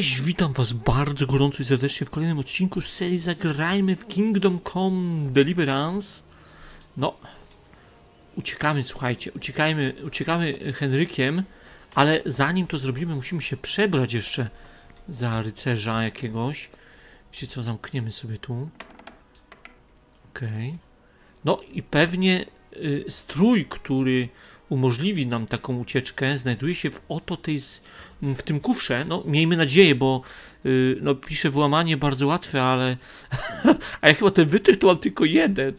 Cześć, witam was bardzo gorąco i serdecznie w kolejnym odcinku serii Zagrajmy w Kingdom Come Deliverance. No, uciekamy, słuchajcie, uciekajmy, uciekamy Henrykiem, ale zanim to zrobimy, musimy się przebrać jeszcze za rycerza jakiegoś. Wiecie co, zamkniemy sobie tu. Okej. No i pewnie y, strój, który umożliwi nam taką ucieczkę, znajduje się w oto tej, w tym kufrze. No, miejmy nadzieję, bo y, no, piszę włamanie bardzo łatwe, ale a ja chyba ten wytrych to mam tylko jeden.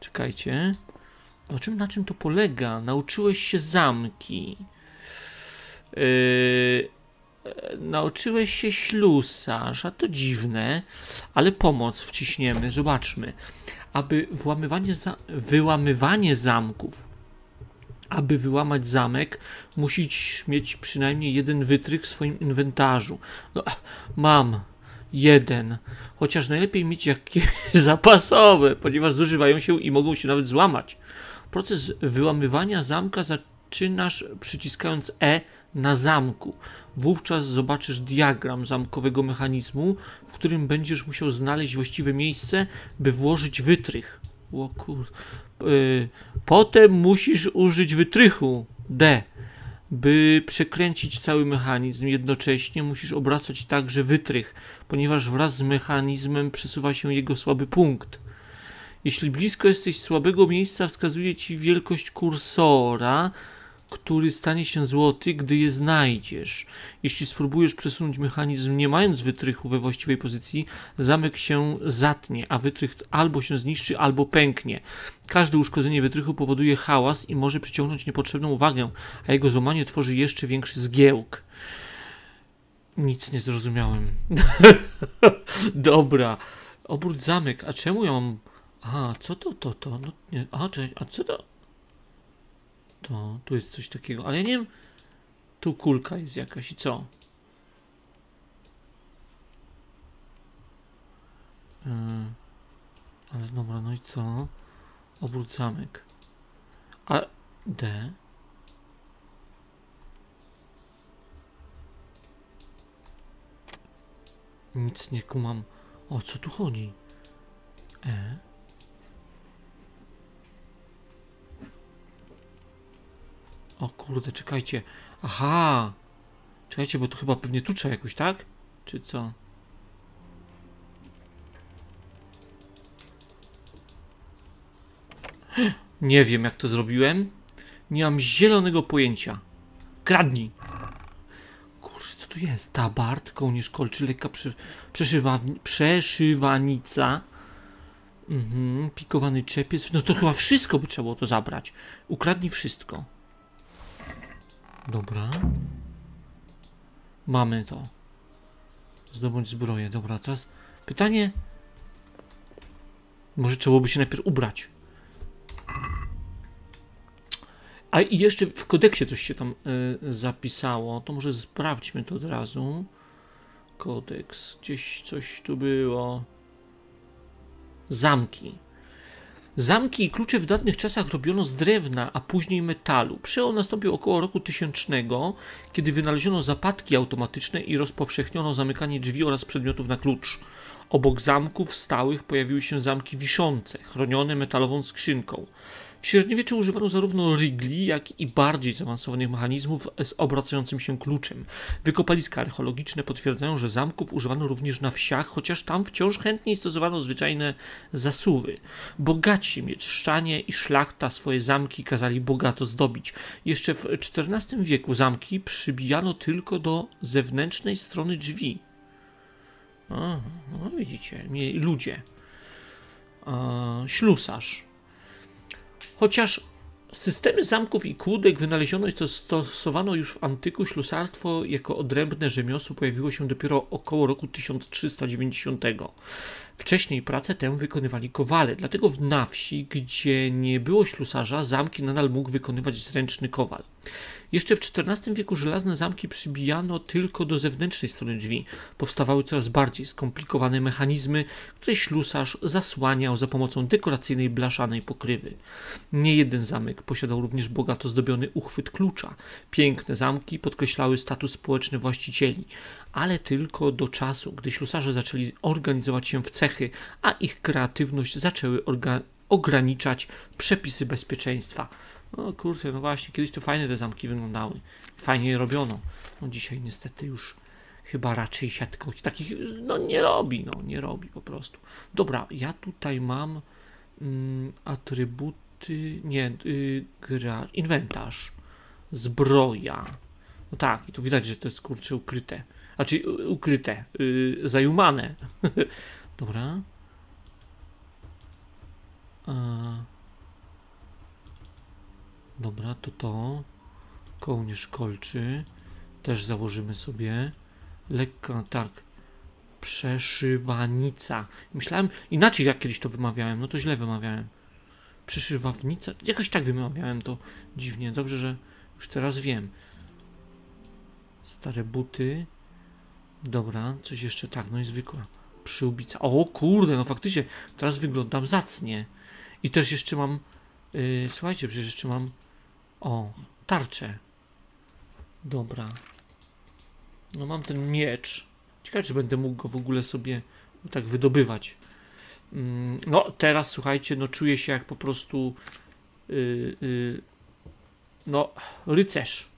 Czekajcie. O czym, na czym to polega? Nauczyłeś się zamki. Yy, nauczyłeś się ślusarz, a to dziwne, ale pomoc wciśniemy, zobaczmy. Aby włamywanie za, wyłamywanie zamków aby wyłamać zamek, musisz mieć przynajmniej jeden wytrych w swoim inwentarzu. No, mam jeden, chociaż najlepiej mieć jakieś zapasowe, ponieważ zużywają się i mogą się nawet złamać. Proces wyłamywania zamka zaczynasz przyciskając E na zamku. Wówczas zobaczysz diagram zamkowego mechanizmu, w którym będziesz musiał znaleźć właściwe miejsce, by włożyć wytrych. O kur... y, Potem musisz użyć wytrychu D, by przekręcić cały mechanizm. Jednocześnie musisz obracać także wytrych, ponieważ wraz z mechanizmem przesuwa się jego słaby punkt. Jeśli blisko jesteś słabego miejsca, wskazuje ci wielkość kursora, który stanie się złoty, gdy je znajdziesz. Jeśli spróbujesz przesunąć mechanizm nie mając wytrychu we właściwej pozycji, zamek się zatnie, a wytrych albo się zniszczy, albo pęknie. Każde uszkodzenie wytrychu powoduje hałas i może przyciągnąć niepotrzebną uwagę, a jego złamanie tworzy jeszcze większy zgiełk. Nic nie zrozumiałem. Dobra. Obrót zamek. A czemu ja mam... Aha, co to, to, to? No, nie. A, cześć. A co to? To, tu jest coś takiego. Ale ja nie wiem... Tu kulka jest jakaś i co? Yy, ale dobra, no i co? Obrót zamek. A D? Nic nie kumam. O co tu chodzi? E? O kurde, czekajcie. Aha! Czekajcie, bo to chyba pewnie tu trzeba jakoś, tak? Czy co? Nie wiem, jak to zrobiłem. Nie mam zielonego pojęcia. Kradnij! Kurde, co tu jest? Tabard, kołnierz kolczy, lekka przy, przeszywa, przeszywanica. Mhm, pikowany czepiec. No to chyba wszystko by trzeba było to zabrać. Ukradnij wszystko. Dobra. Mamy to. Zdobądź zbroję. Dobra, teraz pytanie. Może trzeba by się najpierw ubrać. A i jeszcze w kodeksie coś się tam y, zapisało. To może sprawdźmy to od razu. Kodeks. Gdzieś coś tu było. Zamki. Zamki i klucze w dawnych czasach robiono z drewna, a później metalu. Przełom nastąpił około roku tysięcznego, kiedy wynaleziono zapadki automatyczne i rozpowszechniono zamykanie drzwi oraz przedmiotów na klucz. Obok zamków stałych pojawiły się zamki wiszące, chronione metalową skrzynką. W średniowieczu używano zarówno rigli, jak i bardziej zaawansowanych mechanizmów z obracającym się kluczem. Wykopaliska archeologiczne potwierdzają, że zamków używano również na wsiach, chociaż tam wciąż chętniej stosowano zwyczajne zasuwy. Bogaci mieszczanie i szlachta swoje zamki kazali bogato zdobić. Jeszcze w XIV wieku zamki przybijano tylko do zewnętrznej strony drzwi. A, no widzicie, ludzie. A, ślusarz. Chociaż systemy zamków i kłódek wynaleziono i to stosowano już w antyku, ślusarstwo jako odrębne rzemiosło pojawiło się dopiero około roku 1390. Wcześniej pracę tę wykonywali kowale, dlatego na wsi, gdzie nie było ślusarza, zamki nadal mógł wykonywać zręczny kowal. Jeszcze w XIV wieku żelazne zamki przybijano tylko do zewnętrznej strony drzwi. Powstawały coraz bardziej skomplikowane mechanizmy, które ślusarz zasłaniał za pomocą dekoracyjnej blaszanej pokrywy. Nie jeden zamek posiadał również bogato zdobiony uchwyt klucza. Piękne zamki podkreślały status społeczny właścicieli, ale tylko do czasu, gdy ślusarze zaczęli organizować się w cechy, a ich kreatywność zaczęły ograniczać przepisy bezpieczeństwa. No kurczę, no właśnie, kiedyś to fajne te zamki wyglądały. Fajnie je robiono. No dzisiaj niestety już chyba raczej siatko takich no nie robi, no nie robi po prostu. Dobra, ja tutaj mam mm, atrybuty, nie, y, gra, inwentarz, zbroja. No tak, i tu widać, że to jest kurczę ukryte. Znaczy ukryte, y, zajumane. Dobra. Dobra, to to. Kołnierz kolczy. Też założymy sobie. Lekka, tak. Przeszywanica. Myślałem inaczej, jak kiedyś to wymawiałem. No to źle wymawiałem. Przeszywawnica. Jakoś tak wymawiałem to dziwnie. Dobrze, że już teraz wiem. Stare buty. Dobra, coś jeszcze tak, no i zwykła przyłbica. O kurde, no faktycznie, teraz wyglądam zacnie. I też jeszcze mam, yy, słuchajcie, przecież jeszcze mam o, tarczę. Dobra. No mam ten miecz. Ciekawe, czy będę mógł go w ogóle sobie tak wydobywać. Mm, no, teraz słuchajcie, no czuję się jak po prostu yy, yy, no, rycerz.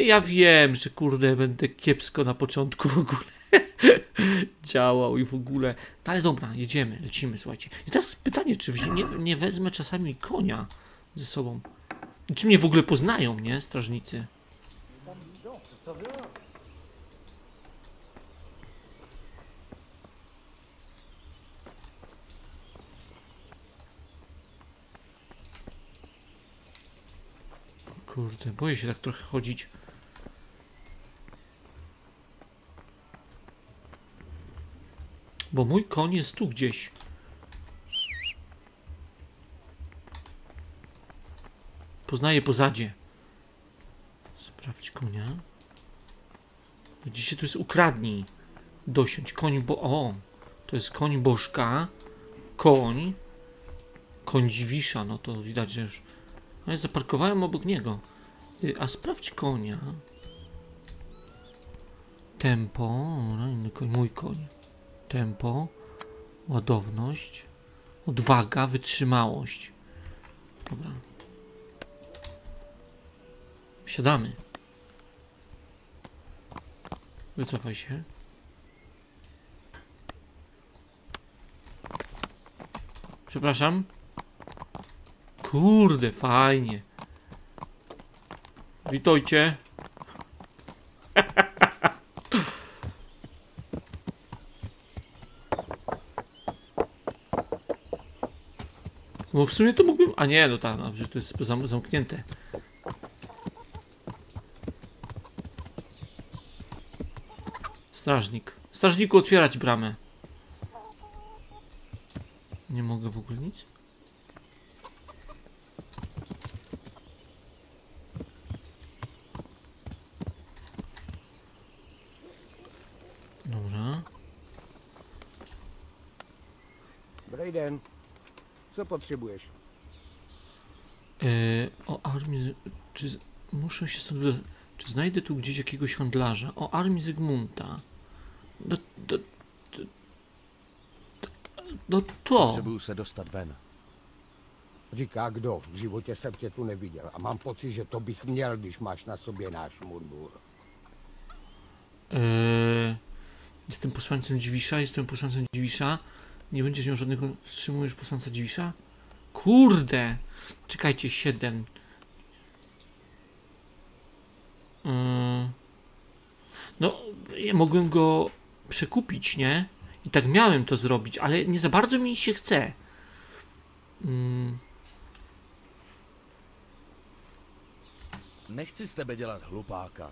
Ja wiem, że kurde, będę kiepsko na początku w ogóle działał i w ogóle. No, ale dobra, jedziemy, lecimy, słuchajcie. I teraz pytanie, czy nie, nie wezmę czasami konia ze sobą. Czy mnie w ogóle poznają, nie? Strażnicy. Kurde, boję się tak trochę chodzić. Bo mój koń jest tu gdzieś. Poznaję pozadzie. Sprawdź konia. Dzisiaj tu jest ukradnij. Dosiądź. Koń, bo... O! To jest koń Bożka. Koń. Koń Dziwisza. No to widać, że już... No ja zaparkowałem obok niego. Y, a sprawdź konia. Tempo. Koń. Mój koń. Tempo. Ładowność. Odwaga. Wytrzymałość. Dobra. Wsiadamy. Wycofaj się. Przepraszam. Kurde, fajnie. Witajcie. No w sumie to mógłbym... A nie, no tak, no, że to jest zamknięte. Strażnik. Strażniku, otwierać bramę. Nie mogę w ogóle nic. Dobra. Brayden, co potrzebujesz? E, o armii... Czy muszę się stąd... Czy znajdę tu gdzieś jakiegoś handlarza? O armii Zygmunta. No, to, to, no to. Potřebuju se dostat ven. Říká kdo, v životě jsem tě tu neviděl a mám pocit, že to bych měl, když máš na sobě náš mundur. Eee, jestem posłańcem Dziwisza, jestem posłańcem Dziwisza. Nie będziesz miał żadnego... Wstrzymujesz posłańca Dziwisza? Kurde! Czekajcie, 7. Eee, no, ja mogłem go przekupić, nie? I tak miałem to zrobić, ale nie za bardzo mi się chce. Mm. Nechci z tebe dělat hlupáka.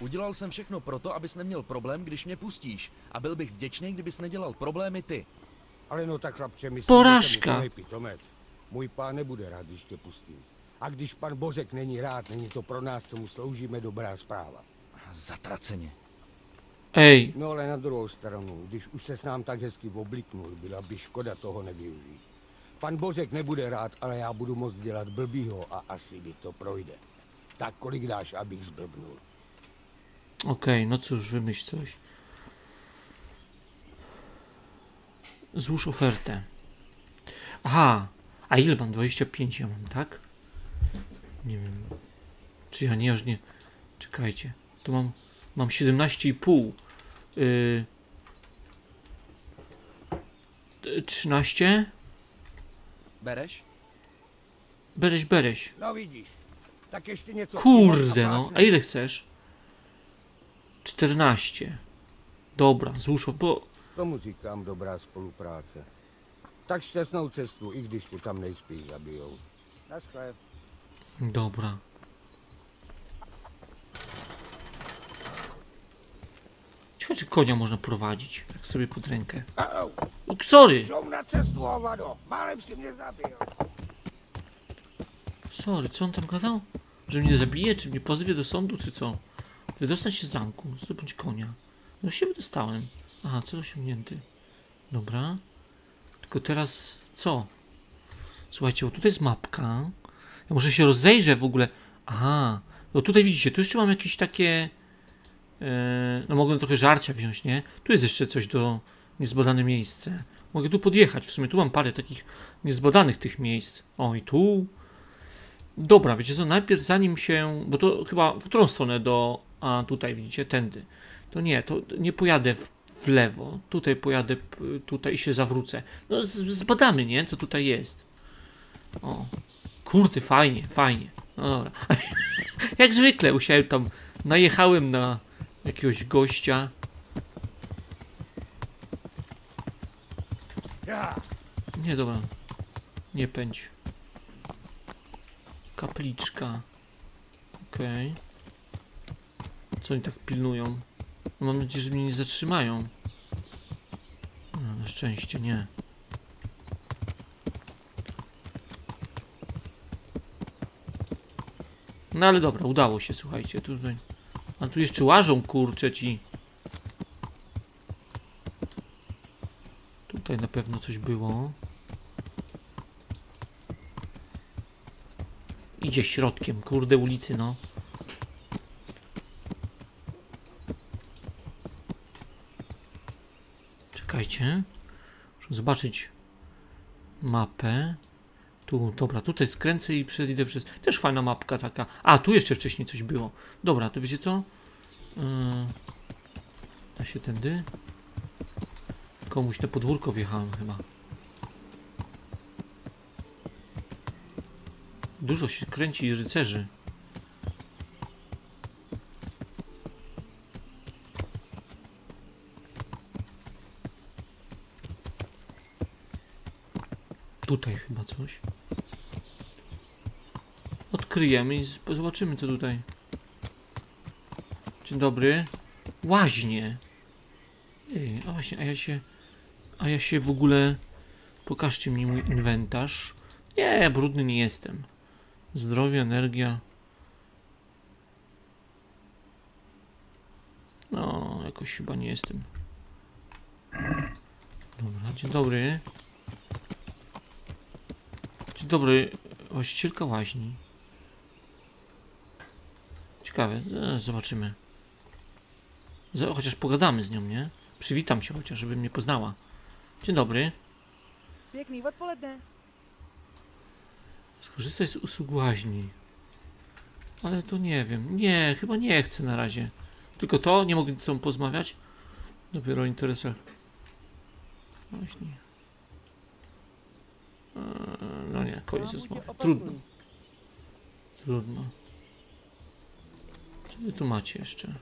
Udělal jsem všechno proto, abys neměl problém, když mě pustíš. A byl bych vděčný, kdybys nedělal problémy ty. Ale no tak chlapče, myslím, Porážka. že jsem pitomec. Můj pán nebude rád, když tě pustím. A když pan Bozek není rád, není to pro nás, co mu sloužíme, dobrá zpráva. Zatraceně. Ej, No ale na druhou stranu, když už se s nám tak hezky obliknul, byla by škoda toho nevyužít. Pan Bozek nebude rád, ale já budu moct dělat blbýho a asi mi to projde. Tak kolik dáš, abych zblbnul? okej, no cóż, wymyśl coś. Złóż ofertę. Aha, a ile mam? 25 ja mam, tak? Nie wiem. Czy ja nie, aż nie. Czekajcie. Tu mam, mam 17,5. Yy, y, 13? Bereš? Bereś, bereś. No vidíš, tak ještě něco... Kurde, no. A ile chcesz? 14. Dobra, złóż, bo Tomu říkám dobrá spolupráce. Tak šťastnou cestu, i když tu tam nejspíš zabijou. Naschle. Dobra. Ciekawe, czy konia można prowadzić, jak sobie pod rękę. O, Sorry, na cestu, hovado. Málem si mě zabil. sorry, co on tam gadał? Że mnie zabije, czy mnie pozwie do sądu, czy co? Wydostać się z zamku, zdobądź konia. No się wydostałem. Aha, cel osiągnięty. Dobra. Tylko teraz co? Słuchajcie, bo tutaj jest mapka. Ja może się rozejrzę w ogóle. Aha. No tutaj widzicie, tu jeszcze mam jakieś takie... e, no mogłem trochę żarcia wziąć, nie? Tu jest jeszcze coś do... Niezbadane miejsce. Mogę tu podjechać. W sumie tu mam parę takich niezbadanych tych miejsc. O, i tu. Dobra, wiecie co, najpierw zanim się, bo to chyba w którą stronę do, a tutaj widzicie, tędy. To nie, to nie pojadę w, w lewo, tutaj pojadę, tutaj się zawrócę. No z, zbadamy, nie, co tutaj jest. O, kurde, fajnie, fajnie. No dobra. Jak zwykle usiadłem tam, najechałem na jakiegoś gościa. Nie, dobra. Nie pędź. Kapliczka. Okej. Co oni tak pilnują? Mam nadzieję, że mnie nie zatrzymają. No, na szczęście nie. No ale dobra, udało się, słuchajcie. A tu jeszcze łażą, kurczę ci. Tutaj na pewno coś było. Idzie środkiem, kurde, ulicy, no. Muszę zobaczyć mapę. Tu, dobra, tutaj skręcę i przez, idę przez... Też fajna mapka taka. A, tu jeszcze wcześniej coś było. Dobra, to wiecie co? Yy, da się tędy? Komuś na podwórko wjechałem chyba. Dużo się kręci rycerzy. Tutaj chyba coś. Odkryjemy i zobaczymy co tutaj. Dzień dobry. Łaźnie. Ej, a właśnie, a ja się... A ja się w ogóle... Pokażcie mi mój inwentarz. Nie, brudny nie jestem. Zdrowie, energia. No, jakoś chyba nie jestem. Dobra, dzień dobry. Dobry, właścicielka łaźni. Ciekawe, e, zobaczymy. Chociaż pogadamy z nią, nie? Przywitam się chociaż, żeby mnie poznała. Dzień dobry. Pěkný odpoledne. Skorzystaj z usług łaźni. Ale to nie wiem. Nie, chyba nie chcę na razie. Tylko to? Nie mogę z tobą porozmawiać? Dopiero o interesach. Łaźni. Eee, No nie, koniec rozmowy. Trudno, trudno. Co wy tu macie jeszcze?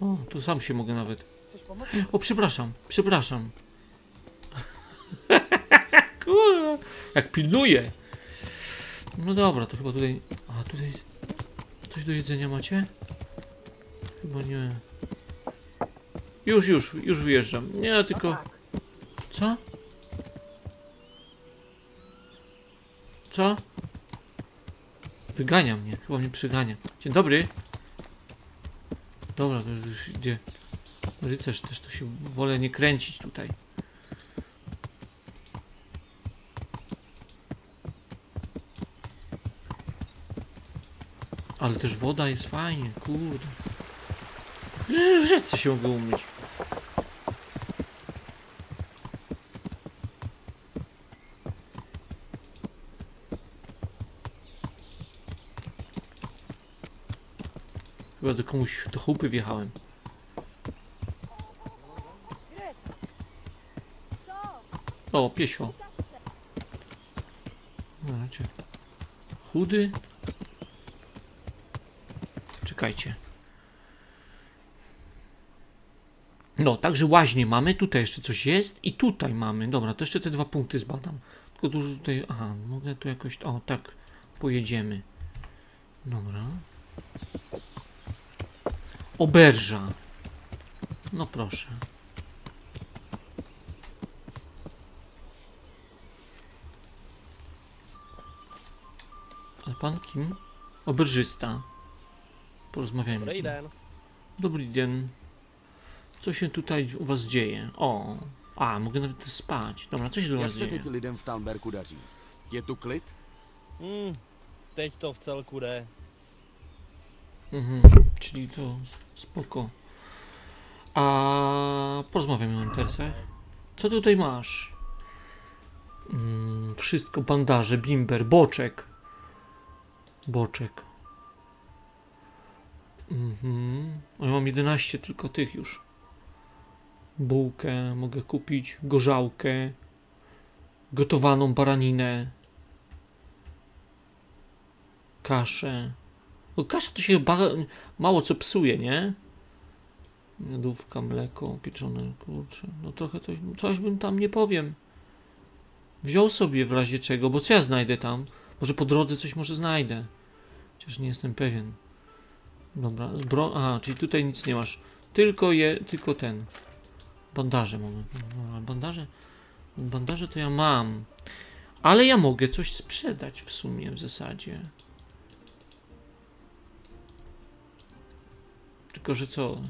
O, tu sam się mogę nawet. O, przepraszam, przepraszam. Kurwa, jak pilnuję. No dobra, to chyba tutaj... A, tutaj... Coś do jedzenia macie? Chyba nie. Już, już, już wyjeżdżam. Nie, tylko... Co? Co? Wygania mnie, chyba mnie przygania. Dzień dobry. Dobra, to już idzie. Rycerz też to się wolę nie kręcić tutaj. Ale też woda jest fajnie, kurde. Rzece się mogę umyć. Chyba do komuś do chłupy wjechałem. O, piesio. Znacie. Chudy. Czekajcie. No, także łaźnie mamy, tutaj jeszcze coś jest i tutaj mamy. Dobra, to jeszcze te dwa punkty zbadam. Tylko tu tutaj, aha, mogę tu jakoś, o tak, pojedziemy. Dobra. Oberża. No proszę. Ale pan kim? Oberżysta. Porozmawiajmy nim. den. Dobry dzień. Co się tutaj u was dzieje? O, a, mogę nawet spać. Dobra, co się do Jak was dzieje? teď lidem v Talberku daří? Je tu klid? Hmm, teď to v celku jde. Mhm, czyli to spoko. A porozmawiamy o interesach. Co tutaj masz? Mm, wszystko, bandaże, bimber, boczek. Boczek. Mhm. Ja mam 11 tylko tych już. Bułkę mogę kupić, gorzałkę, gotowaną baraninę, kaszę. Bo kasza to się mało co psuje, nie? Miodówka, mleko, pieczone kurcze. No trochę coś, coś bym tam nie powiem. Wziął sobie w razie czego, bo co ja znajdę tam? Może po drodze coś może znajdę. Chociaż nie jestem pewien. Dobra, zbro... Aha, czyli tutaj nic nie masz. Tylko je, tylko ten. Bandaże mamy. Dobra, bandaże. Bandaże to ja mam. Ale ja mogę coś sprzedać w sumie w zasadzie. Tylko, że co?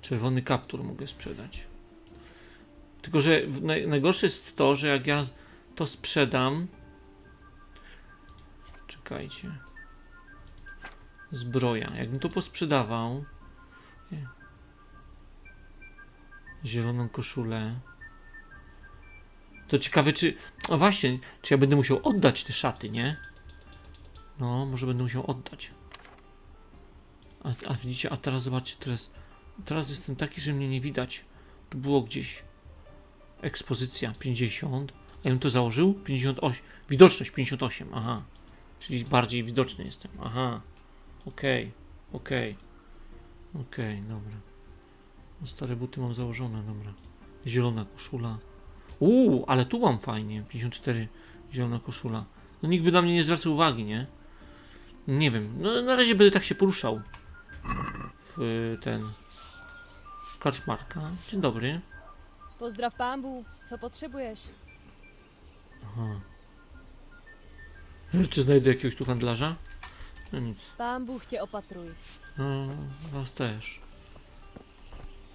Czerwony kaptur mogę sprzedać. Tylko, że najgorsze jest to, że jak ja to sprzedam. Czekajcie. Zbroja. Jakbym to posprzedawał. Nie. Zieloną koszulę. To ciekawe, czy. No właśnie, czy ja będę musiał oddać te szaty, nie? No, może będę musiał oddać. A, a widzicie, a teraz zobaczcie, teraz, teraz jestem taki, że mnie nie widać. Tu było gdzieś ekspozycja 50. A ja bym to założył? 58. Widoczność 58, aha. Czyli bardziej widoczny jestem. Aha. Okej, okej. Okej, dobra. No, stare buty mam założone, dobra. Zielona koszula. Uuu, ale tu mam fajnie. 54. Zielona koszula. No nikt by na mnie nie zwracał uwagi, nie? Nie wiem. No na razie będę tak się poruszał. W ten. Karczmarka. Dzień dobry. Pozdrav pámbu, co potřebuješ? Aha. Czy znajdę jakiegoś tu handlarza? No nic. Bůh tě opatruj. No, was też.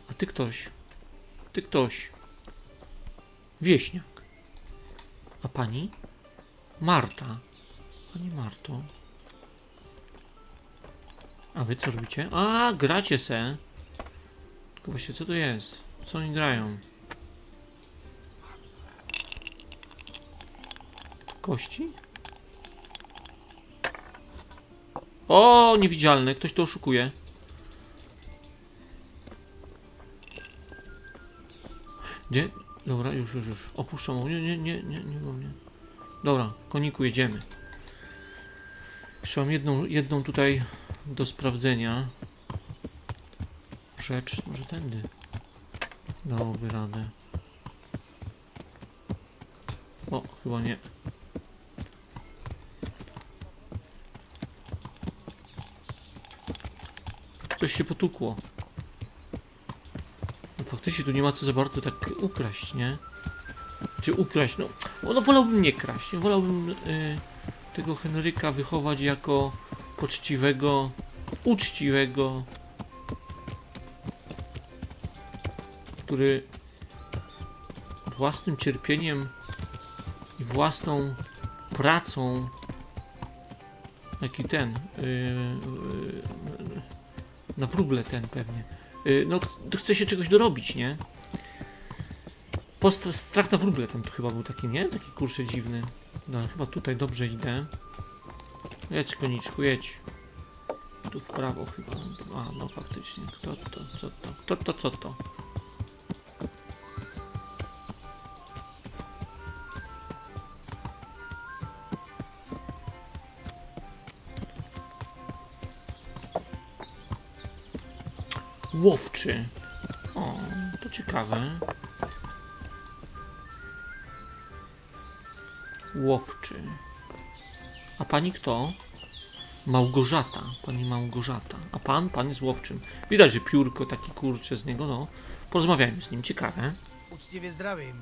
A ty ktoś. Ty ktoś. Wieśniak. A pani? Marta. Pani Marto. A wy co robicie? A, gracie se. Tylko właśnie co to jest? Co oni grają? Kości? O, niewidzialny. Ktoś to oszukuje. Gdzie? Dobra, już, już, już. Opuszczam. Nie, nie, nie, nie. nie. Dobra, koniku, jedziemy. Jeszcze mam jedną, jedną tutaj do sprawdzenia. Rzecz, może tędy. Dałoby radę. O, chyba nie. Coś się potukło. No faktycznie tu nie ma co za bardzo tak ukraść, nie? Czy ukraść? No, no wolałbym nie kraść. Wolałbym y, tego Henryka wychować jako poczciwego, uczciwego, który własnym cierpieniem i własną pracą, jaki ten, yy, yy, na wróble ten pewnie, yy, no ch- chce się czegoś dorobić, nie? Post, strach na wróble tam to chyba był taki, nie? Taki kurczę dziwny. No chyba tutaj dobrze idę. Jedź koniczku, jedź. Tu w prawo chyba. A, no faktycznie. Kto to, co to? Kto to, co to? Łowczy. O, to ciekawe. Łowczy. A pani kto? Małgorzata. Pani Małgorzata. A pan? Pan jest łowczym. Widać, że piórko taki kurcze z niego, no. Porozmawiajmy z nim, ciekawe. Uczciwie zdravím.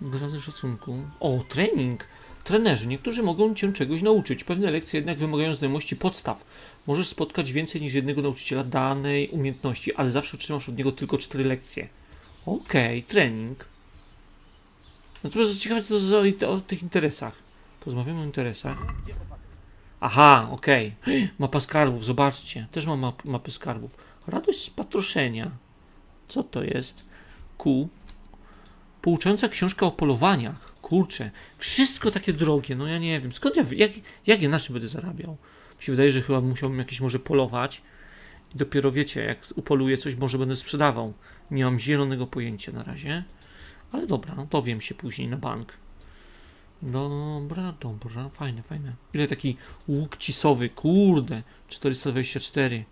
Wyrazy szacunku. O, trening. Trenerzy, niektórzy mogą cię czegoś nauczyć. Pewne lekcje jednak wymagają znajomości podstaw. Możesz spotkać więcej niż jednego nauczyciela danej umiejętności, ale zawsze otrzymasz od niego tylko cztery lekcje. Okej, trening. Natomiast ciekawe co o, o tych interesach. Porozmawiamy o interesach. Aha, okej. Mapa skarbów, zobaczcie. Też mam map, mapę skarbów. Radość z patroszenia. Co to jest? Q. Pouczająca książka o polowaniach. Kurczę, wszystko takie drogie, no ja nie wiem. Skąd ja, jak, jak ja na czym będę zarabiał? Mi się wydaje, że chyba musiałbym jakieś może polować i dopiero wiecie, jak upoluję coś, może będę sprzedawał. Nie mam zielonego pojęcia na razie. Ale dobra, dowiem się później na bank. Dobra, dobra, fajne, fajne. Ile taki łuk cisowy, kurde, 424.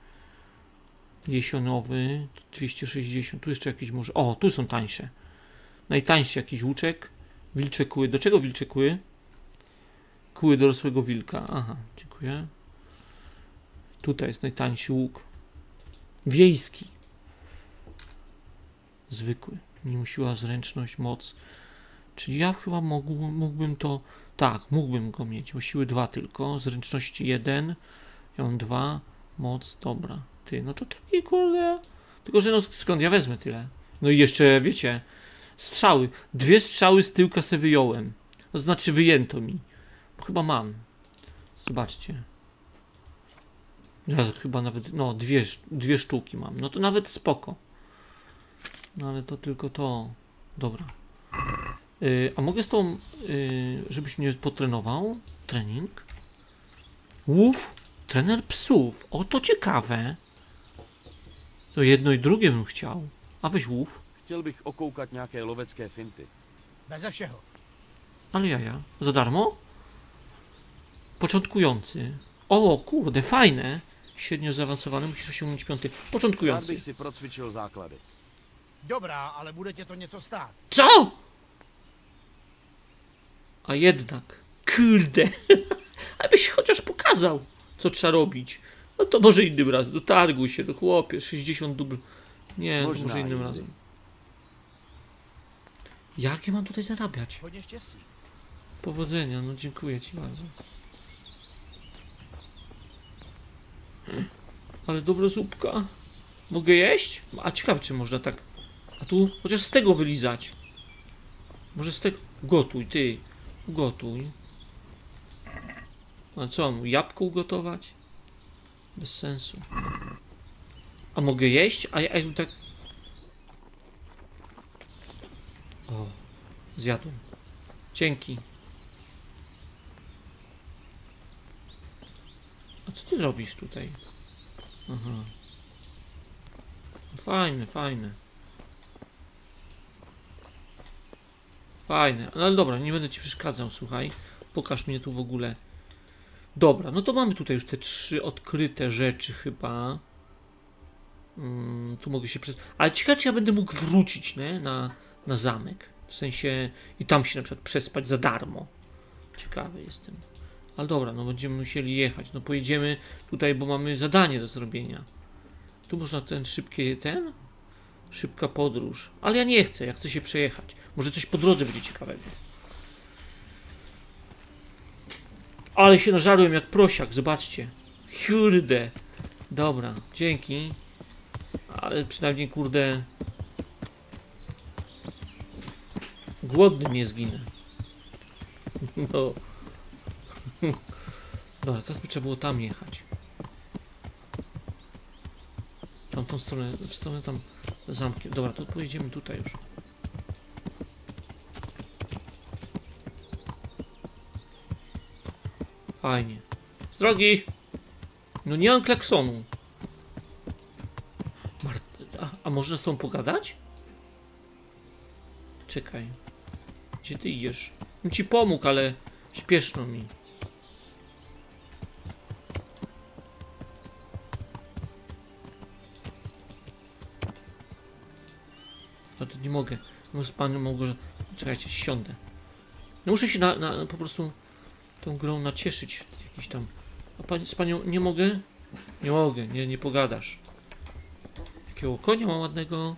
Jesionowy, 260, tu jeszcze jakieś może, o, tu są tańsze. Najtańszy jakiś łuczek, wilcze kły. Do czego wilcze kły? Kły dorosłego wilka, aha, dziękuję. Tutaj jest najtańszy łuk. Wiejski. Zwykły. Nie musiła zręczność, moc. Czyli ja chyba mógł, mógłbym to. Tak, mógłbym go mieć. O siły 2 tylko. Zręczności 1. Ja mam 2. Moc, dobra. Ty, no to taki kurde. Tylko, że no skąd ja wezmę tyle? No i jeszcze, wiecie, strzały. Dwie strzały z tyłka se wyjąłem. To znaczy wyjęto mi. Bo chyba mam. Zobaczcie. Ja chyba nawet, no, dwie, dwie sztuki mam. No to nawet spoko. No ale to tylko to. Dobra. Yy, a mogę z tą, yy, żebyś mnie potrenował? Trening? Łów? Trener psów. O, to ciekawe. To jedno i drugie bym chciał. A weź łów. Bych okoukat nějaké lovecké finty. Beze všeho. Ale jaja. Za darmo? Początkujący. O, kurde, fajne. Średnio zaawansowany, musisz osiągnąć piąty. Początkujący. bych si procvičil základy. Dobrá, ale tě to něco stát. Co? A jednak. Kurde. Abyś chociaż pokazał, co trzeba robić. No to może innym razem. Dotarguj się, do chłopie. 60 dubl. Nie, no Można może innym razem. Jakie mam tutaj zarabiać? Powodzenia, no dziękuję ci bardzo. Ale dobra zupka. Mogę jeść? A ciekawe, czy można tak. A tu chociaż z tego wylizać. Może z tego. Gotuj, ty. Gotuj. A co, mu jabłko ugotować? Bez sensu. A mogę jeść? A ja jakbym tak. O, zjadłem. Dzięki. A co ty robisz tutaj? Aha. Fajne, fajne. Fajne, no ale dobra, nie będę ci przeszkadzał, słuchaj. Pokaż mnie tu w ogóle. Dobra, no to mamy tutaj już te trzy odkryte rzeczy chyba. Mm, tu mogę się przez... Ale ciekawe, czy ja będę mógł wrócić, nie? Na, na zamek. W sensie... I tam się na przykład przespać za darmo. Ciekawy jestem. Ale dobra, no będziemy musieli jechać. No pojedziemy tutaj, bo mamy zadanie do zrobienia. Tu można ten szybkie ten Szybka podróż. Ale ja nie chcę, ja chcę się przejechać. Może coś po drodze będzie ciekawego. Ale się nażarłem jak prosiak, zobaczcie. Kurde. Dobra, dzięki. Ale przynajmniej kurde. Głodny nie zginę. No. Dobra, teraz by trzeba było tam jechać. Tamtą stronę, w stronę tam zamkiem. Dobra, to pojedziemy tutaj już. Fajnie. Z drogi! No nie mam klaksonu. Mart a, a można z tą pogadać? Czekaj. Gdzie ty idziesz? Bym ci pomógł, ale śpieszno mi. Nie mogę. Z panią Małgorzatą. Czekajcie, siądę. No muszę się na, na, po prostu tą grą nacieszyć. Jakiś tam. A pani, z panią nie mogę? Nie mogę, nie, nie pogadasz. Jakiego konia ma ładnego?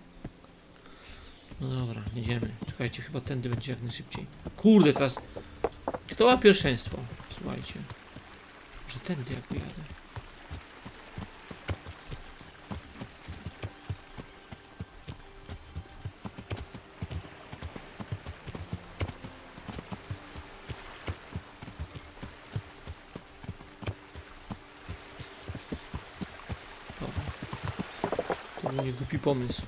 No dobra, jedziemy. Czekajcie, chyba tędy będzie jak najszybciej. Kurde, teraz. Kto ma pierwszeństwo? Słuchajcie. Może tędy jak wyjadę. Nie głupi pomysł.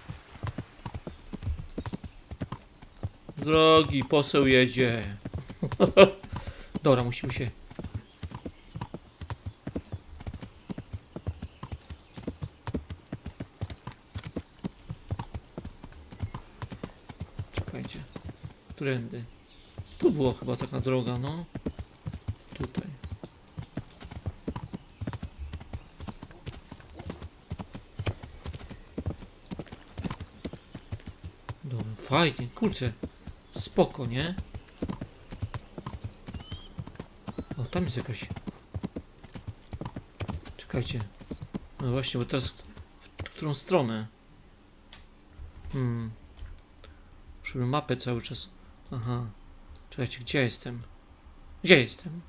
Drogi poseł jedzie. Dobra, musimy się. Czekajcie. Którędy? Tu była chyba taka droga, no. Tutaj. Dobra, fajnie, kurczę. Spoko, nie? O, tam jest jakaś. Czekajcie. No właśnie, bo teraz w, którą stronę? Hmm. Muszę mapę cały czas. Aha. Czekajcie, gdzie jestem? Gdzie jestem?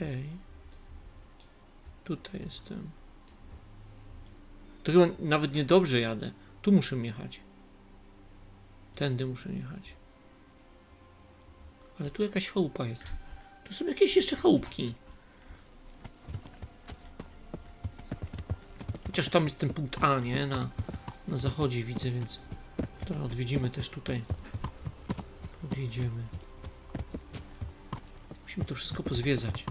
Ej. Tutaj jestem. To chyba nawet niedobrze jadę. Tu muszę jechać. Tędy muszę jechać. Ale tu jakaś chałupa jest. Tu są jakieś jeszcze chałupki. Chociaż tam jest ten punkt A, nie? Na, na zachodzie widzę, więc teraz odwiedzimy też tutaj. Podjedziemy. Musimy to wszystko pozwiedzać.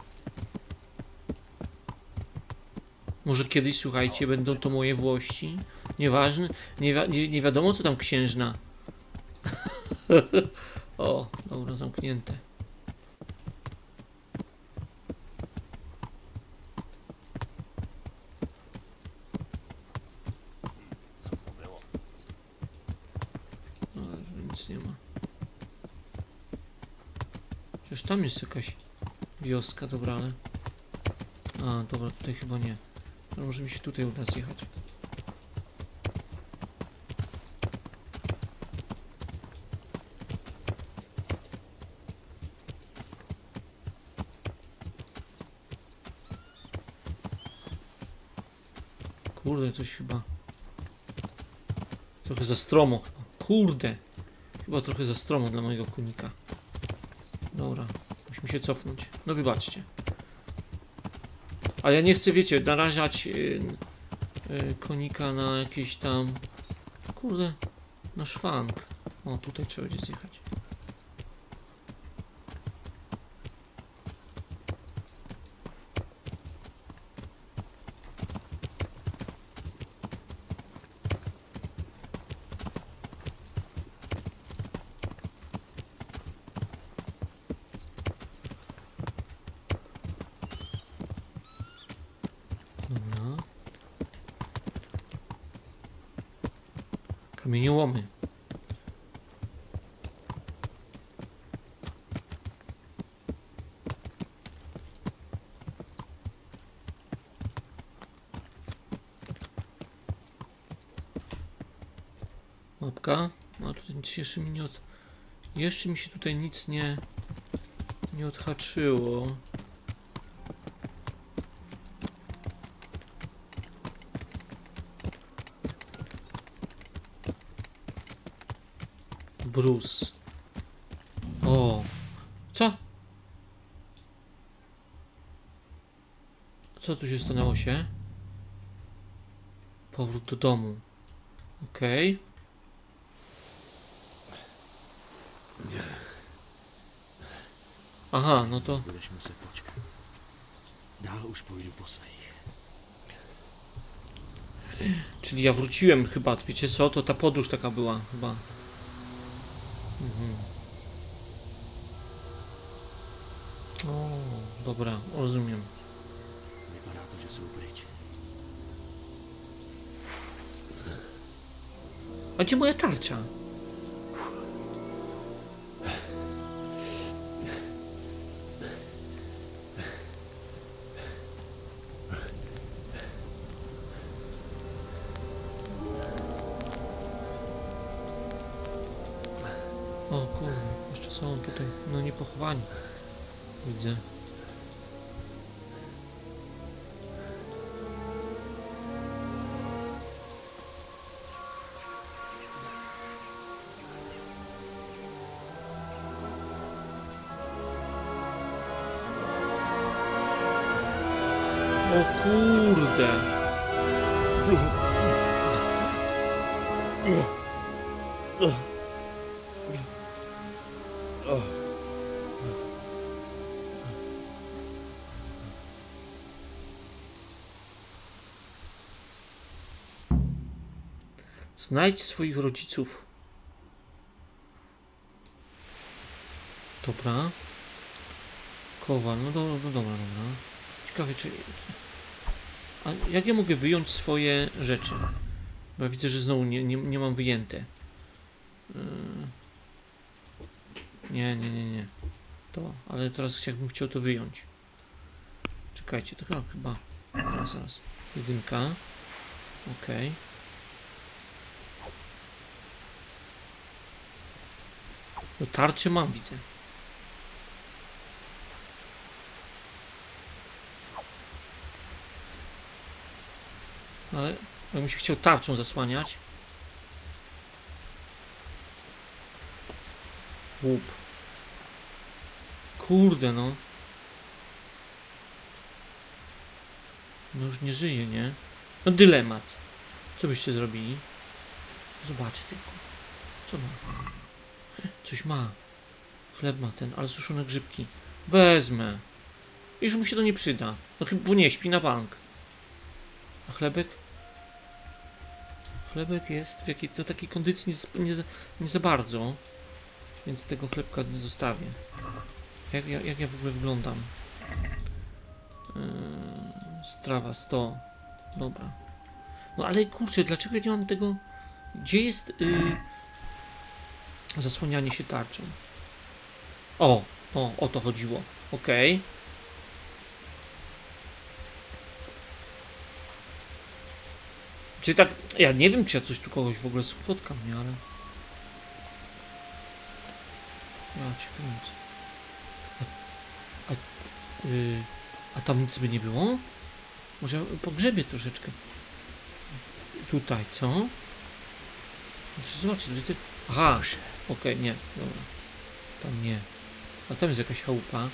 Może kiedyś, słuchajcie, będą to moje włości? Nieważne, nie, wi- nie wiadomo co tam księżna. o, dobra, zamknięte. No, ale nic nie ma. Przecież tam jest jakaś wioska, dobra, ale... A, dobra, tutaj chyba nie. No, może mi się tutaj uda zjechać. Kurde, coś chyba... Trochę za stromo. Kurde! Chyba trochę za stromo dla mojego kunika. Dobra, musimy się cofnąć. No wybaczcie. Ale ja nie chcę, wiecie, narażać yy, yy, konika na jakieś tam... Kurde, na szwank. O, tutaj trzeba będzie zjechać. Dobra. Kamieniołomy. Mapka. A tutaj nic się jeszcze mi nie od... Jeszcze mi się tutaj nic nie... Nie odhaczyło. Bruce. O. Co? Co tu się stanęło się? Powrót do domu. Okej. Aha, no to... Budeš muset počkat. Dál už půjdu po svých. Czyli ja wróciłem chyba, wiecie co? To ta podróż taka była chyba. Mhm. O, dobra, rozumiem. Vypadá to, že jsou pryč. A gdzie moja tarcza? O kurde, jeszcze są tutaj, no nie pochowani. Widzę. Znajdź swoich rodziców. Dobra. Kowal, no, do, no dobra, dobra. Ciekawe, czy. A jak ja mogę wyjąć swoje rzeczy? Bo ja widzę, że znowu nie, nie, nie mam wyjęte. Yy. Nie, nie, nie, nie. To, ale teraz jakbym chciał to wyjąć. Czekajcie, to chyba. chyba. Zaraz, zaraz. Jedynka. Okej. No tarczy mam, widzę. Ale bym się chciał tarczą zasłaniać. Łup. Kurde no. No już nie żyje, nie? No dylemat. Co byście zrobili? Zobaczę tylko. Co ma? Coś ma. Chleb ma ten, ale suszone grzybki. Wezmę. Już mu się to nie przyda. No chyba bo nie, śpi na bank. A chlebek? Chlebek jest w jakiej, do takiej kondycji nie, nie, nie za bardzo. Więc tego chlebka nie zostawię. Jak, jak, jak ja w ogóle wyglądam? Yy, strawa 100. Dobra. No ale kurczę, dlaczego ja nie mam tego... Gdzie jest yy, zasłanianie się tarczą? O, o, o to chodziło. Okej. Czy tak, ja nie wiem, czy ja coś tu kogoś w ogóle spotkam, nie, ale... Ja cię kręcę. A, a, yy, a tam nic by nie było? Może ja pogrzebię troszeczkę. Tutaj, co? Muszę zobaczyć, gdzie ty... Aha, okej, nie, dobra. Tam nie. A tam jest jakaś chałupa.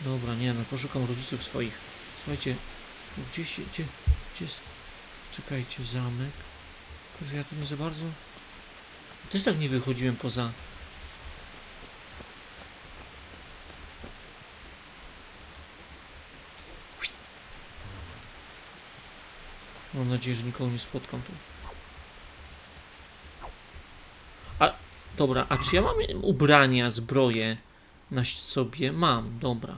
Dobra, nie, no poszukam rodziców swoich. Słuchajcie, gdzie się, gdzie, gdzie jest... Czekajcie, zamek. Proszę, ja tu nie za bardzo... Też tak nie wychodziłem poza... Mam nadzieję, że nikogo nie spotkam tu. A, dobra, a czy ja mam ubrania, zbroję na sobie? Mam, dobra.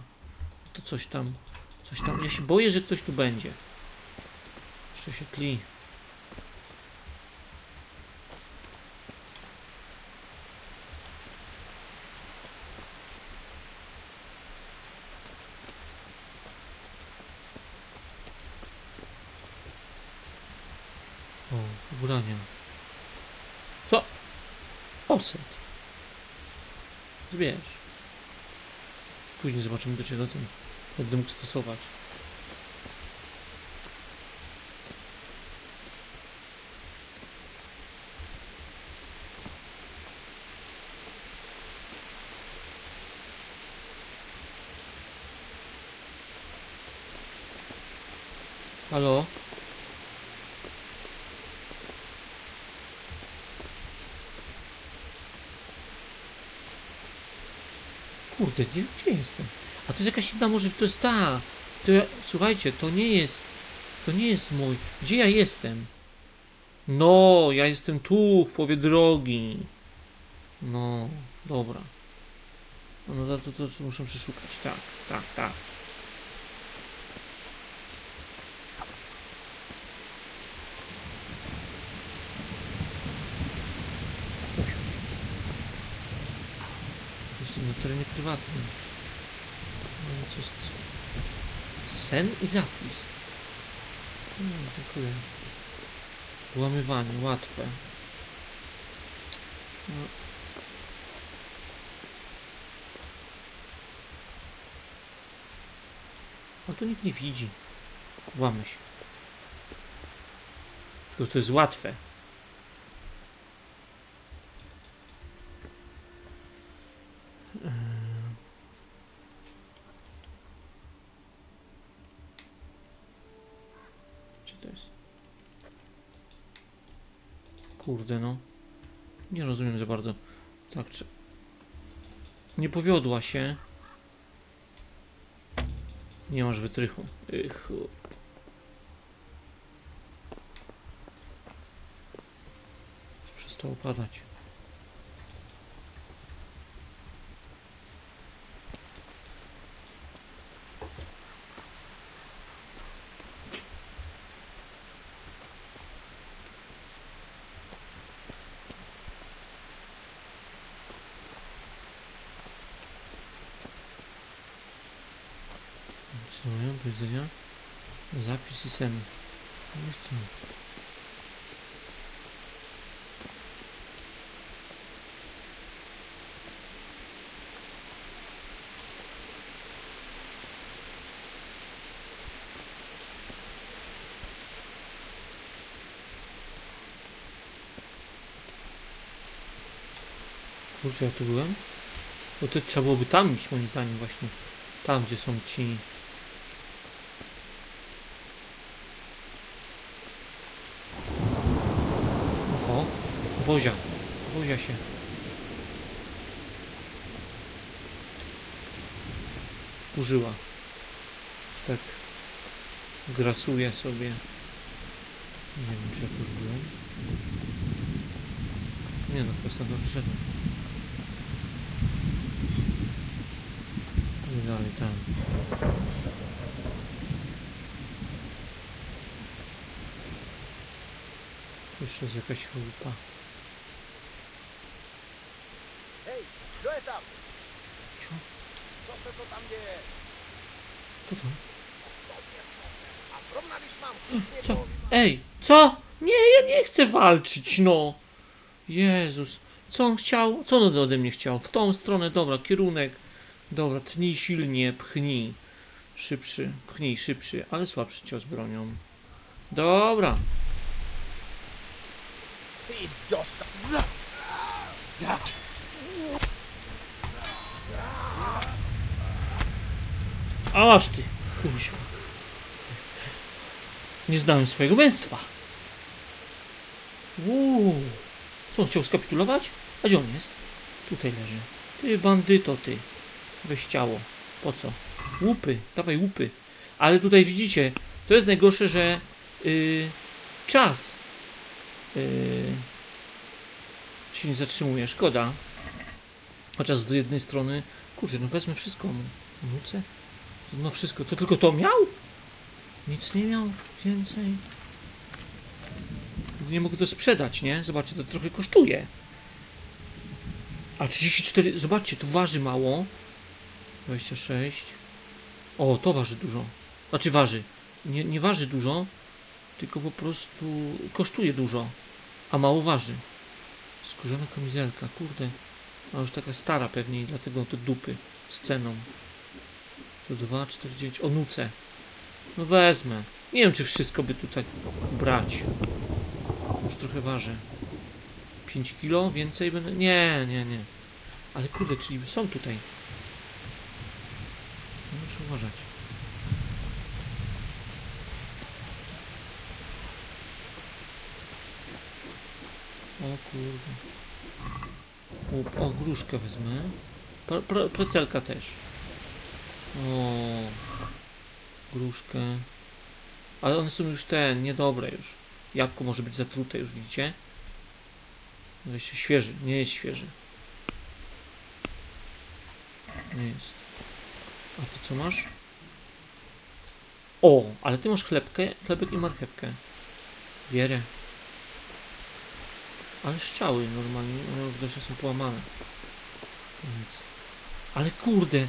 To coś tam, coś tam, ja się boję, że ktoś tu będzie. Jeszcze się tli. O, ubrania. Co? Oset. Wiesz. Później zobaczymy do czego ten będę mógł stosować. Kurde, gdzie, gdzie jestem? A to jest jakaś inna może, to jest ta. To ja, słuchajcie, to nie jest, to nie jest mój. Gdzie ja jestem? No, ja jestem tu, w połowie drogi. No, dobra. No to, to, to muszę przeszukać, tak, tak, tak. Na terenie prywatnym. No, co jest... Sen i zapis. No, dziękuję. Włamywanie, łatwe. No. A tu nikt nie widzi. Włamy się. Tylko to jest łatwe. Gdzie to jest? Kurde no. Nie rozumiem za bardzo. Tak, czy... Nie powiodła się. Nie masz wytrychu. Ych. Przestało padać. Co mają do widzenia? Sen. Nie chcę. Kurczę, tu byłem? Bo to trzeba byłoby tam iść moim zdaniem właśnie. Tam, gdzie są ci... Bozia. Bozia się. Użyła. Tak grasuje sobie. Nie wiem, czy ja tu już byłem. Nie no, do przyszedłem. I dalej tam. Jeszcze jest jakaś chałupa. Hej, kdo je tam? Cio? Co se to tam děje? Co to? A zrovna když mám chuť s Co? někoho Ej, co? Nie, ja nie chcę walczyć, no. Jezus. Co on chciał? Co on ode mnie chciał? W tą stronę, dobra, kierunek. Dobra, tnij silnie, pchnij. Szybszy, pchnij, szybszy, ale słabszy cios bronią. Dobra. Ty dostat. A masz ty, kuźwa. Nie znałem swojego męstwa. Uuu. Co on chciał skapitulować? A gdzie on jest? Tutaj leży. Ty bandyto, ty. Weź ciało. Po co? Łupy, dawaj łupy. Ale tutaj widzicie, to jest najgorsze, że yy, czas yy, się nie zatrzymuje. Szkoda. Chociaż z jednej strony, kurczę, no wezmę wszystko. Nucę. No wszystko. To tylko to miał? Nic nie miał więcej. Nie mogę to sprzedać, nie? Zobaczcie, to trochę kosztuje. A 34, zobaczcie, tu waży mało. 26. O, to waży dużo. Znaczy waży. Nie, nie waży dużo, tylko po prostu kosztuje dużo, a mało waży. Skórzana kamizelka, kurde. A już taka stara pewnie dlatego te dupy z ceną. To 2, 4, 9. O nuce. No wezmę. Nie wiem, czy wszystko by tutaj brać. Już trochę waży. 5 kilo? Więcej będę... Nie, nie, nie. Ale kurde, czyli są tutaj. No, muszę uważać. O kurde. O, o gruszkę wezmę. Pre, pre, precelka też. O. Gruszkę. Ale one są już te, niedobre już. Jabłko może być zatrute już, widzicie? Weźcie świeży, nie jest świeży. Nie jest. A ty co masz? O, ale ty masz chlebkę, chlebek i marchewkę. Bierę. Ale strzały normalnie, one widocznie są połamane. Nic. Ale kurde,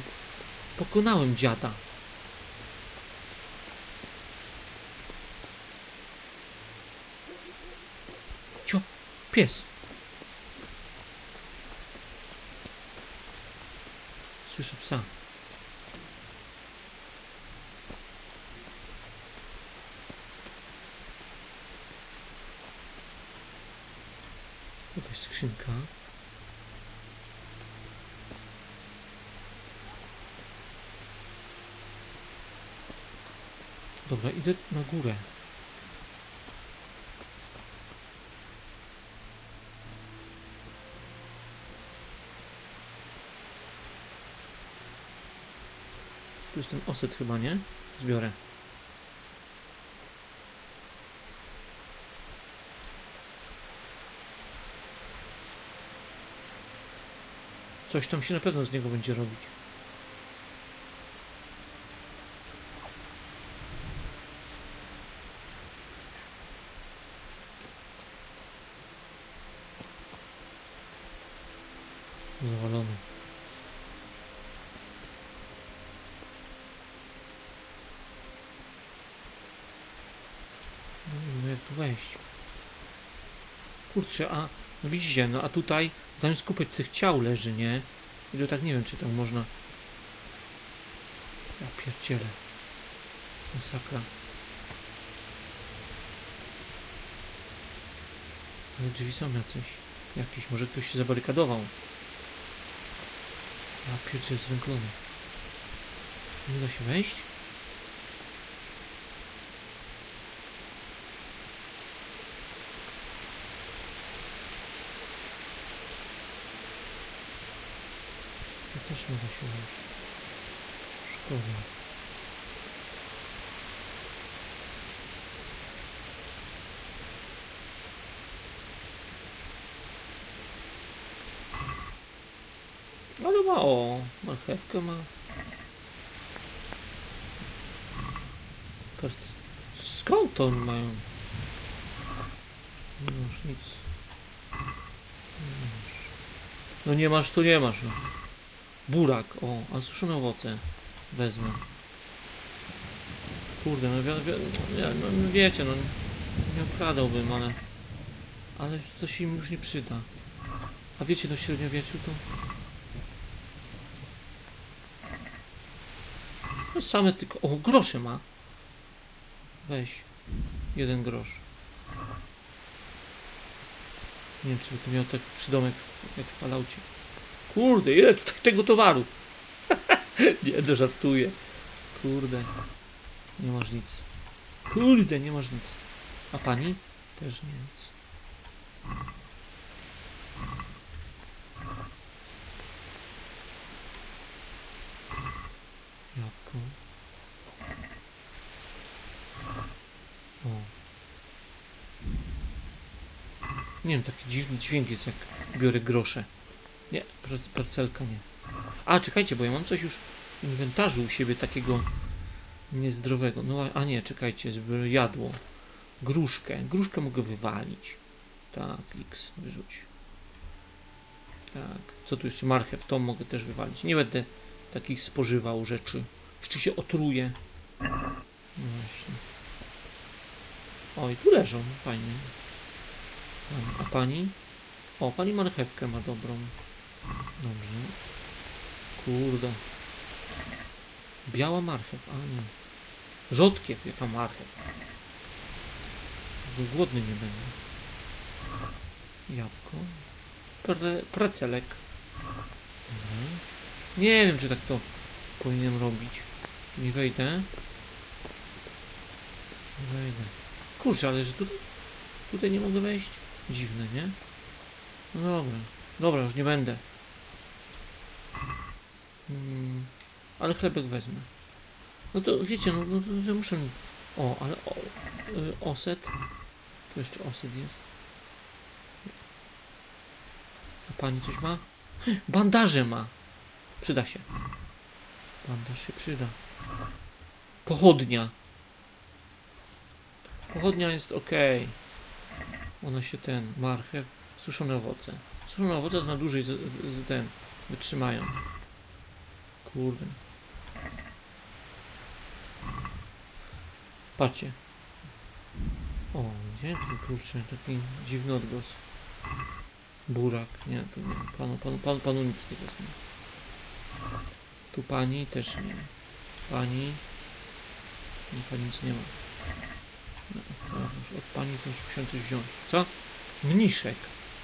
pokonałem dziada. Pies. Słyszę psa. Jakaś skrzynka. Dobra, idę na górę. Tu jest ten oset chyba, nie? Zbiorę. Coś tam się na pewno z niego będzie robić. Zawalony. No nie wiem jak tu wejść. Kurczę, a no widzicie, no a tutaj tam skupek tych ciał leży, nie? I to tak nie wiem, czy tam można. Ja pierdzielę. Masakra. Ale drzwi są jacyś. Jakiś, może ktoś się zabarykadował. Ja pierdzielę zwęglony. Nie da się wejść? Się wejść. Szkoda. Ale ma o, marchewkę ma. Skąd oni mają? Nie masz nic. No nie masz, to nie masz. No. Burak, o, a suszone owoce wezmę. Kurde, no, wi wi nie, no wiecie, no nie okradałbym, ale ale się im już nie przyda. A wiecie, no w średniowieczu to no same tylko, o, grosze ma. Weź, jeden grosz. Nie wiem, czy by to miał tak przydomek jak w Falloutie. Kurde, ile tutaj tego towaru? nie, no żartuję. Kurde. Nie masz nic. Kurde, nie masz nic. A pani? Też nic. Jabłko. O. Nie wiem, taki dziwny dźwięk jest jak biorę grosze. Nie, par- parcelka nie. A, czekajcie, bo ja mam coś już w inwentarzu u siebie takiego niezdrowego. No, a, nie, czekajcie, jadło. Gruszkę. Gruszkę mogę wywalić. Tak, X wyrzuć. Tak, co tu jeszcze? Marchew, to mogę też wywalić. Nie będę takich spożywał rzeczy. Jeszcze się otruje. No właśnie. Oj, tu leżą, fajnie. A pani? O, pani marchewkę ma dobrą. Dobrze. Kurde. Biała marchew, a nie. Rzodkiew, jaka marchew. Głodny nie będę. Jabłko. Pre, precelek. Dobra. Nie wiem, czy tak to powinienem robić. Nie wejdę. Nie wejdę. Kurczę, ale że tutaj, tutaj nie mogę wejść? Dziwne, nie? No dobra. Dobra, już nie będę. Mm, ale chlebek wezmę. No to wiecie, no, no to, że muszę... O, ale o, y, oset. Tu jeszcze oset jest. A pani coś ma? Bandaże ma. Przyda się. Bandaż się przyda. Pochodnia. Pochodnia jest ok. Ona się ten, marchew, suszone owoce. Suszone owoce to na dłużej z, z ten wytrzymają. Kurde. Patrzcie. O, gdzie tu kurczę, taki dziwny odgłos. Burak, nie, to nie. Panu, panu, panu, panu nic nie wezmę. Tu pani też nie. Pani. Nie, pani nic nie ma. No, od pani to już musiałem coś wziąć. Co? Mniszek.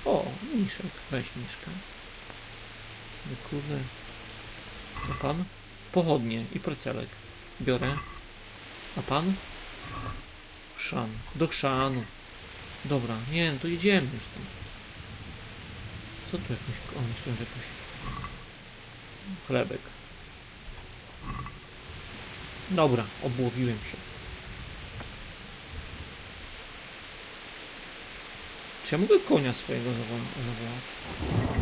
O, mniszek. Weź mniszka. No kurde. To pan? Pochodnie i porcelek. Biorę. A pan? Chrzan. Do chrzanu. Dobra, nie, no to jedziemy już tam. Co tu jakiś... O, myślę, że jakiś... Chlebek. Dobra, obłowiłem się. Czy ja mogę konia swojego zawo-?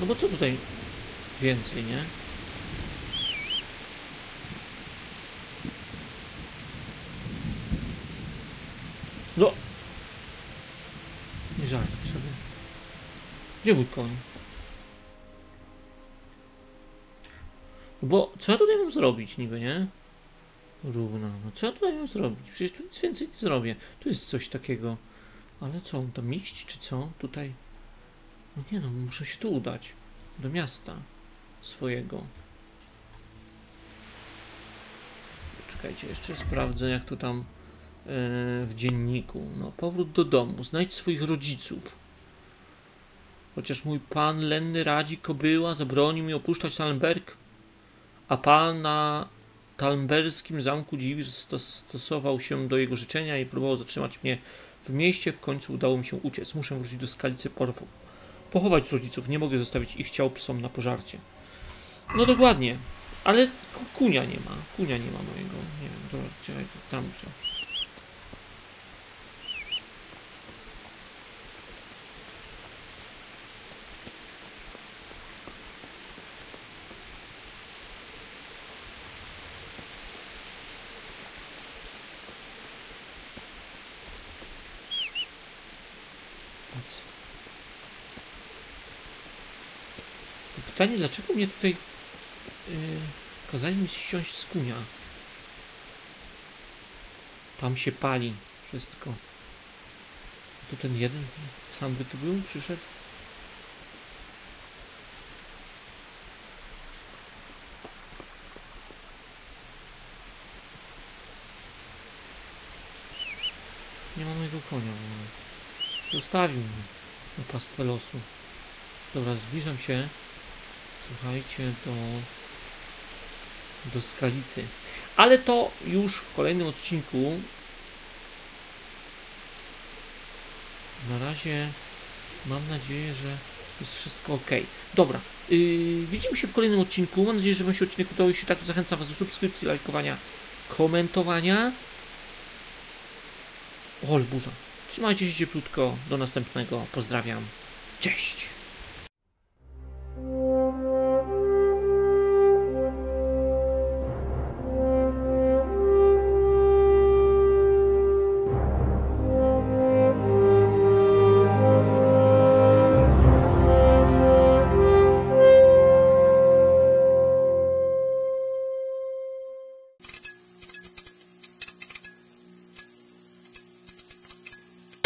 No bo co tutaj więcej, nie? No! Nie żartuj sobie. Gdzie mój koń? Bo co ja tutaj mam zrobić niby, nie? Równo. No co ja tutaj mam zrobić? Przecież tu nic więcej nie zrobię. Tu jest coś takiego. Ale co, mam tam iść, czy co? Tutaj. No nie no, muszę się tu udać. Do miasta swojego. Czekajcie, jeszcze sprawdzę jak to tam e, w dzienniku. No, powrót do domu. Znajdź swoich rodziców. Chociaż mój pan lenny radzi kobyła, zabroni mi opuszczać Talmberg, a pan na talmberskim zamku dziwi, że stos- stosował się do jego życzenia i próbował zatrzymać mnie w mieście. W końcu udało mi się uciec. Muszę wrócić do skalicy porwu. Pochować rodziców. Nie mogę zostawić ich ciał psom na pożarcie. No dokładnie. Ale ku- kunia nie ma. Kunia nie ma mojego. Nie wiem, to tam muszę. Pytanie, dlaczego mnie tutaj yy, kazali mi ściąć z kunia? Tam się pali wszystko. To ten jeden sam by tu był, przyszedł? Nie ma mojego konia. Zostawił mnie na pastwę losu. Dobra, zbliżam się. Słuchajcie, do do skalicy. Ale to już w kolejnym odcinku. Na razie mam nadzieję, że jest wszystko ok. Dobra, yy, widzimy się w kolejnym odcinku. Mam nadzieję, że Wam się odcinek udał. Jeśli tak, to zachęcam Was do subskrypcji, lajkowania, komentowania. O, ale burza. Trzymajcie się cieplutko. Do następnego. Pozdrawiam. Cześć!